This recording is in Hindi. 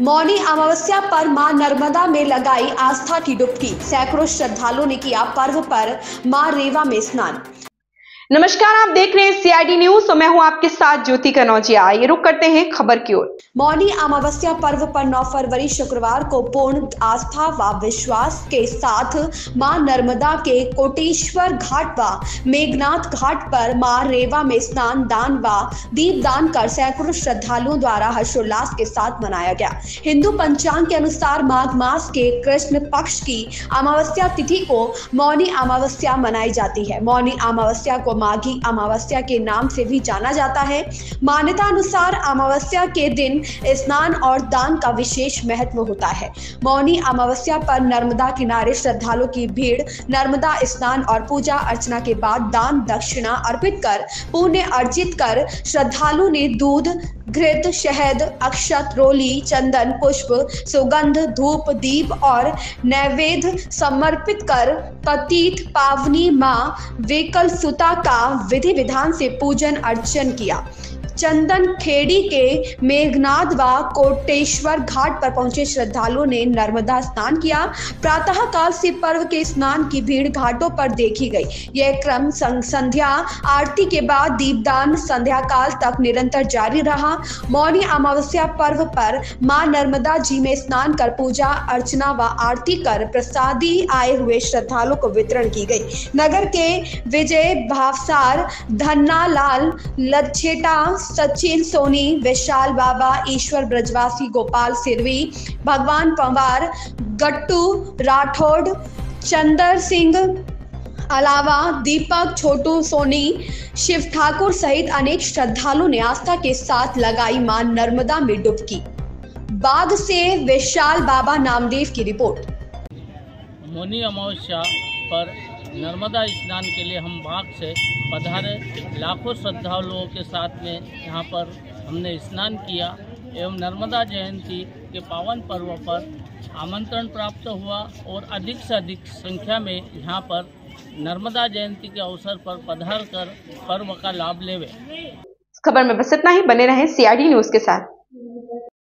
मौनी अमावस्या पर माँ नर्मदा में लगाई आस्था की डुबकी। सैकड़ों श्रद्धालुओं ने किया पर्व पर माँ रेवा में स्नान। नमस्कार, आप देख रहे हैं सीआईडी न्यूज़ तो मैं हूँ आपके साथ ज्योति कनौजिया। आइए रुक करते हैं खबर की ओर। मौनी अमावस्या पर्व पर 9 फरवरी शुक्रवार को पूर्ण आस्था व विश्वास के साथ माँ नर्मदा के कोटेश्वर घाट व मेघनाथ घाट पर माँ रेवा में स्नान, दान व दीप दान कर सैकड़ों श्रद्धालुओं द्वारा हर्षोल्लास के साथ मनाया गया। हिंदू पंचांग के अनुसार माघ मास के कृष्ण पक्ष की अमावस्या तिथि को मौनी अमावस्या मनाई जाती है। मौनी अमावस्या को माघी अमावस्या के नाम से भी जाना जाता है। मान्यता अनुसार अमावस्या के दिन स्नान और दान का विशेष महत्व होता है। मौनी अमावस्या पर नर्मदा किनारे श्रद्धालुओं की भीड़, नर्मदा स्नान और पूजा अर्चना के बाद दान दक्षिणा अर्पित कर, पुण्य अर्जित कर श्रद्धालु ने दूध घृत, शहद, अक्षत, रोली, चंदन, पुष्प, सुगंध, धूप, दीप और नैवेद्य समर्पित कर पतित, पावनी माँ वेकल सुता का विधि विधान से पूजन अर्चन किया। चंदन खेड़ी के मेघनाथ व कोटेश्वर घाट पर पहुँचे श्रद्धालुओं ने नर्मदा स्नान किया। प्रातः काल से पर्व के स्नान की भीड़ घाटों पर देखी गई। यह क्रम संध्या, आरती के बाद दीपदान संध्या काल तक निरंतर जारी रहा। मौनी अमावस्या पर्व पर माँ नर्मदा जी में स्नान कर पूजा, अर्चना व आरती कर प्रसादी आए हुए श्रद्धालुओं को वितरण की गई। नगर के विजय भावसार धन्ना लाल लच्छेटा सचिन सोनी, विशाल बाबा, ईश्वर ब्रजवासी, गोपाल सिरवी, भगवान पंवार, गट्टू राठौड़ चंदर सिंह, अलावा दीपक, छोटू, सोनी, शिव ठाकुर सहित अनेक श्रद्धालुओं ने आस्था के साथ लगाई माँ नर्मदा में डुबकी। बाग से विशाल बाबा नामदेव की रिपोर्ट। मोनी अमावस्या पर नर्मदा स्नान के लिए हम बाग से पधारे। लाखों श्रद्धालुओं के साथ में यहाँ पर हमने स्नान किया एवं नर्मदा जयंती के पावन पर्व पर आमंत्रण प्राप्त हुआ और अधिक से अधिक संख्या में यहाँ पर नर्मदा जयंती के अवसर पर पधार कर पर्व का लाभ लेवे। खबर में बस इतना ही। बने रहें सीआईडी न्यूज़ के साथ।